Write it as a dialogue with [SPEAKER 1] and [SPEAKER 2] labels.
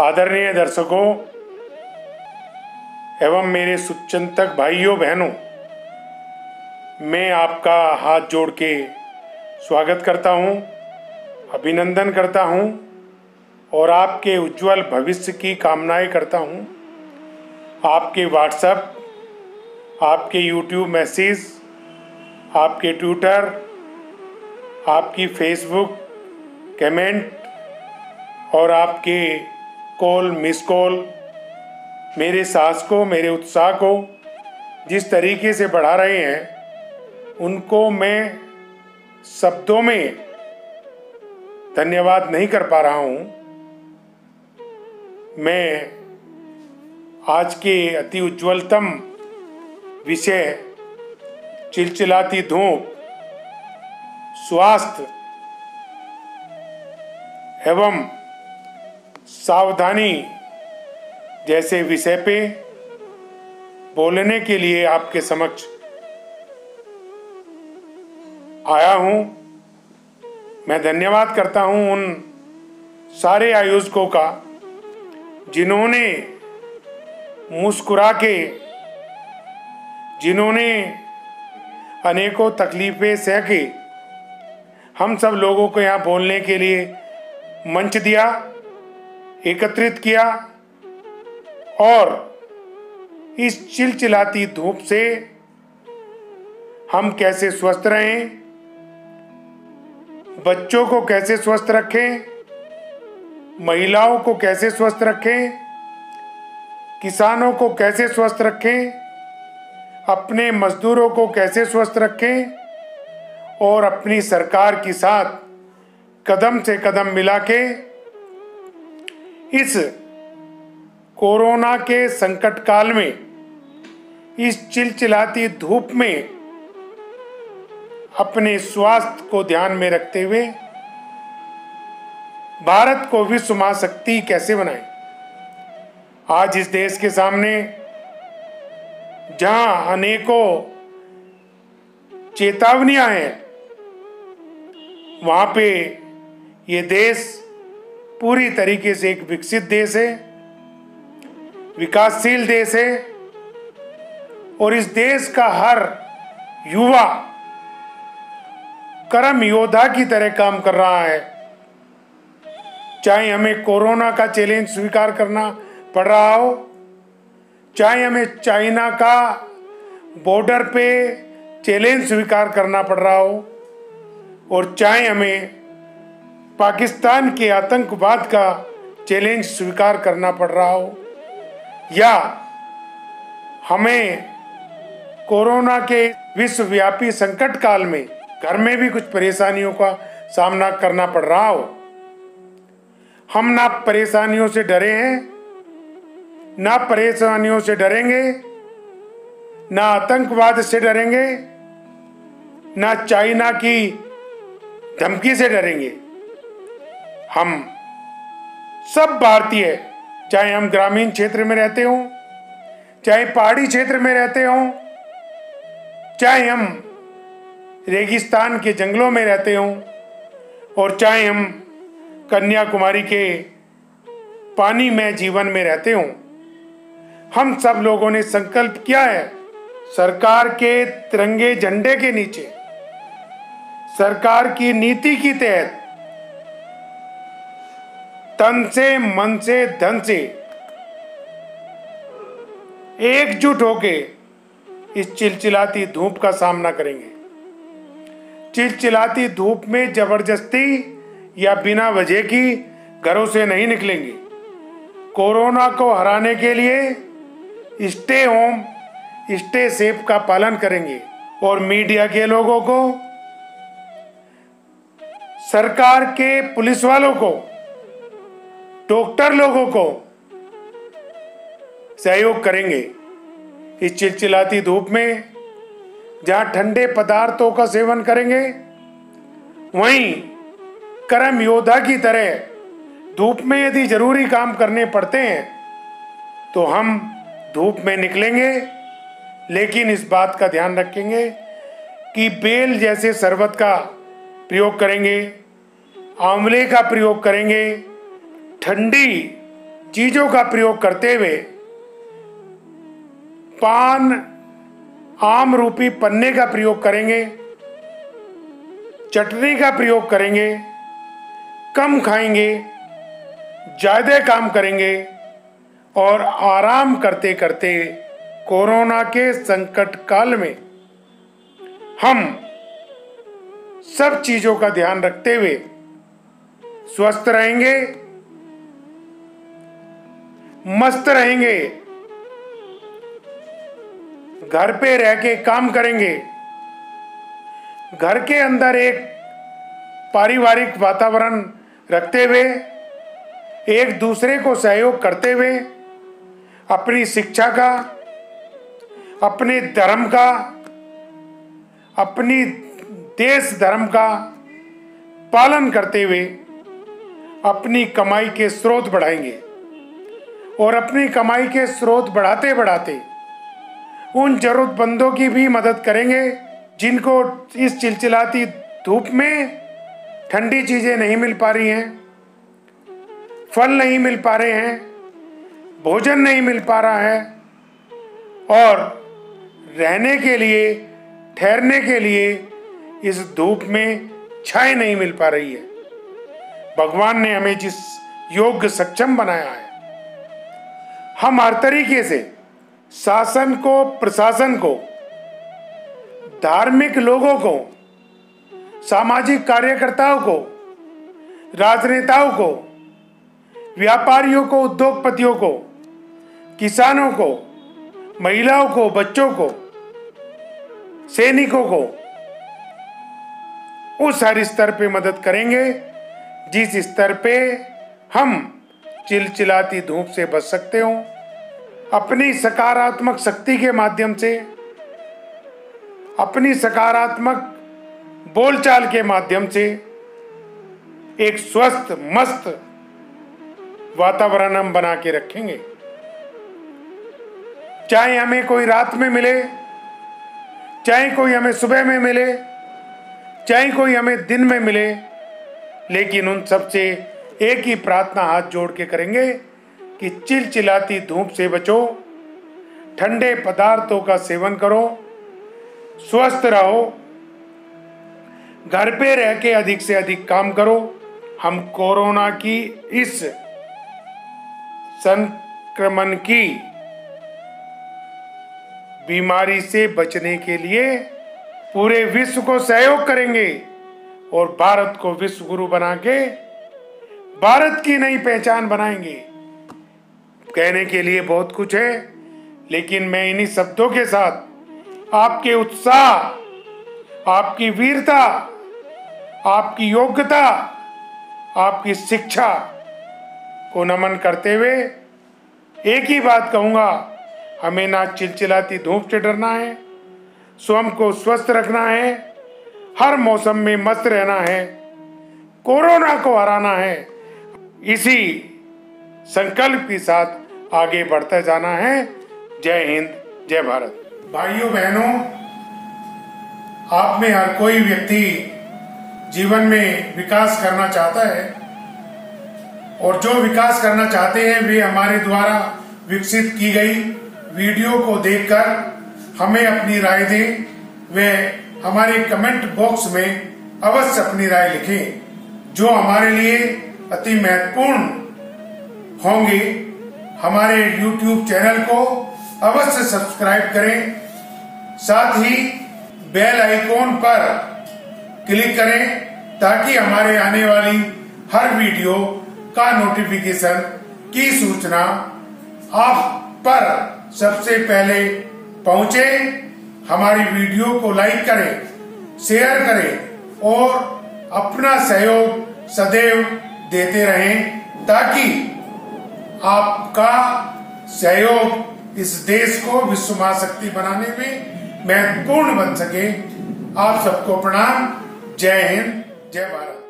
[SPEAKER 1] आदरणीय दर्शकों एवं मेरे सुचिंतक भाइयों बहनों मैं आपका हाथ जोड़ के स्वागत करता हूँ, अभिनंदन करता हूँ और आपके उज्जवल भविष्य की कामनाएँ करता हूँ। आपके व्हाट्सएप आपके यूट्यूब मैसेज आपके ट्विटर आपकी फेसबुक कमेंट और आपके कॉल, मिस कॉल, मेरे साहस को, मेरे उत्साह को जिस तरीके से बढ़ा रहे हैं, उनको मैं शब्दों में धन्यवाद नहीं कर पा रहा हूँ। मैं आज के अति उज्ज्वलतम विषय, चिलचिलाती धूप, स्वास्थ्य एवं सावधानी जैसे विषय पे बोलने के लिए आपके समक्ष आया हूँ। मैं धन्यवाद करता हूँ उन सारे आयोजकों का, जिन्होंने मुस्कुरा के जिन्होंने अनेकों तकलीफें सह के हम सब लोगों को यहाँ बोलने के लिए मंच दिया। एकत्रित किया और इस चिलचिलाती धूप से हम कैसे स्वस्थ रहें? बच्चों को कैसे स्वस्थ रखें? महिलाओं को कैसे स्वस्थ रखें? किसानों को कैसे स्वस्थ रखें? अपने मजदूरों को कैसे स्वस्थ रखें? और अपनी सरकार के साथ कदम से कदम मिला के इस कोरोना के संकट काल में, इस चिलचिलाती धूप में अपने स्वास्थ्य को ध्यान में रखते हुए भारत को विश्व महाशक्ति कैसे बनाए? आज इस देश के सामने, जहाँ अनेकों चेतावनियाँ हैं, वहाँ पे ये देश पूरी तरीके से एक विकसित देश है, विकासशील देश है, और इस देश का हर युवा कर्म योद्धा की तरह काम कर रहा है। चाहे हमें कोरोना का चैलेंज स्वीकार करना पड़ रहा हो, चाहे हमें चाइना का बॉर्डर पे चैलेंज स्वीकार करना पड़ रहा हो, और चाहे हमें पाकिस्तान के आतंकवाद का चैलेंज स्वीकार करना पड़ रहा हो, या हमें कोरोना के विश्वव्यापी संकट काल में घर में भी कुछ परेशानियों का सामना करना पड़ रहा हो? हम ना परेशानियों से डरे हैं, ना परेशानियों से डरेंगे, ना आतंकवाद से डरेंगे, ना चाइना की धमकी से डरेंगे। हम सब भारतीय, चाहे हम ग्रामीण क्षेत्र में रहते हों, चाहे पहाड़ी क्षेत्र में रहते हों, चाहे हम रेगिस्तान के जंगलों में रहते हों, और चाहे हम कन्याकुमारी के पानी में जीवन में रहते हों, हम सब लोगों ने संकल्प किया है, सरकार के तिरंगे झंडे के नीचे, सरकार की नीति की तहत तन से, मन से, धन से। एकजुट होके इस चिलचिलाती धूप का सामना करेंगे। चिलचिलाती धूप में ज़बरदस्ती या बिना वजह की घरों से नहीं निकलेंगे। कोरोना को हराने के लिए स्टे होम, स्टे सेफ़ का पालन करेंगे और मीडिया के लोगों को, सरकार के पुलिस वालों को डॉक्टर लोगों को सहयोग करेंगे। इस चिलचिलाती धूप में जहाँ ठंडे पदार्थों का सेवन करेंगे, वहीं कर्म योद्धा की तरह धूप में यदि ज़रूरी काम करने पड़ते हैं तो हम धूप में निकलेंगे। लेकिन इस बात का ध्यान रखेंगे कि बेल जैसे शरबत का प्रयोग करेंगे, आंवले का प्रयोग करेंगे ठंडी चीज़ों का प्रयोग करते हुए पान आम रूपी पन्ने का प्रयोग करेंगे, चटनी का प्रयोग करेंगे, कम खाएँगे, ज़्यादा काम करेंगे और आराम करते करते कोरोना के संकट काल में हम सब चीज़ों का ध्यान रखते हुए स्वस्थ रहेंगे। मस्त रहेंगे। घर पे रह के काम करेंगे। घर के अंदर एक पारिवारिक वातावरण रखते हुए, एक दूसरे को सहयोग करते हुए, अपनी शिक्षा का, अपने धर्म का, अपनी देश धर्म का पालन करते हुए अपनी कमाई के स्रोत बढ़ाएँगे। और अपनी कमाई के स्रोत बढ़ाते बढ़ाते उन जरूरतमंदों की भी मदद करेंगे, जिनको इस चिलचिलाती धूप में ठंडी चीज़ें नहीं मिल पा रही हैं, फल नहीं मिल पा रहे हैं, भोजन नहीं मिल पा रहा है, और रहने के लिए, ठहरने के लिए इस धूप में छाए नहीं मिल पा रही है। भगवान ने हमें जिस योग्य सक्षम बनाया है हम हर तरीके से शासन को, प्रशासन को, धार्मिक लोगों को, सामाजिक कार्यकर्ताओं को, राजनेताओं को, व्यापारियों को, उद्योगपतियों को, किसानों को, महिलाओं को, बच्चों को, सैनिकों को, उस हर स्तर पे मदद करेंगे। जिस स्तर पे हम चिलचिलाती धूप से बच सकते हो। अपनी सकारात्मक शक्ति के माध्यम से, अपनी सकारात्मक बोलचाल के माध्यम से एक स्वस्थ, मस्त वातावरण हम बना के रखेंगे। चाहे हमें कोई रात में मिले, चाहे कोई हमें सुबह में मिले, चाहे कोई हमें दिन में मिले, लेकिन उन सबसे एक ही प्रार्थना हाथ जोड़ के करेंगे कि चिलचिलाती धूप से बचो, ठंडे पदार्थों का सेवन करो, स्वस्थ रहो, घर पे रह के अधिक से अधिक काम करो। हम कोरोना की इस संक्रमण की बीमारी से बचने के लिए पूरे विश्व को सहयोग करेंगे और भारत को विश्व गुरु बना के भारत की नई पहचान बनाएँगे। कहने के लिए बहुत कुछ है, लेकिन मैं इन्हीं शब्दों के साथ आपके उत्साह, आपकी वीरता, आपकी योग्यता, आपकी शिक्षा को नमन करते हुए एक ही बात कहूँगा, हमें ना चिलचिलाती धूप से डरना है, स्वयं को स्वस्थ रखना है, हर मौसम में मस्त रहना है, कोरोना को हराना है। इसी संकल्प के साथ आगे बढ़ते जाना है। जय हिंद, जय भारत। भाइयों, बहनों, आप में हर कोई व्यक्ति जीवन में विकास करना चाहता है और जो विकास करना चाहते हैं, वे हमारे द्वारा विकसित की गई वीडियो को देखकर हमें अपनी राय दें। वे हमारे कमेंट बॉक्स में अवश्य अपनी राय लिखें, जो हमारे लिए अति महत्वपूर्ण होंगे। हमारे YouTube चैनल को अवश्य सब्सक्राइब करें। साथ ही बेल आइकॉन पर क्लिक करें ताकि हमारे आने वाली हर वीडियो का नोटिफिकेशन की सूचना आप पर सबसे पहले पहुँचे। हमारी वीडियो को लाइक करें, शेयर करें और अपना सहयोग सदैव देते रहें ताकि आपका सहयोग इस देश को विश्व महाशक्ति बनाने में महत्वपूर्ण बन सके। आप सबको प्रणाम। जय हिंद, जय भारत।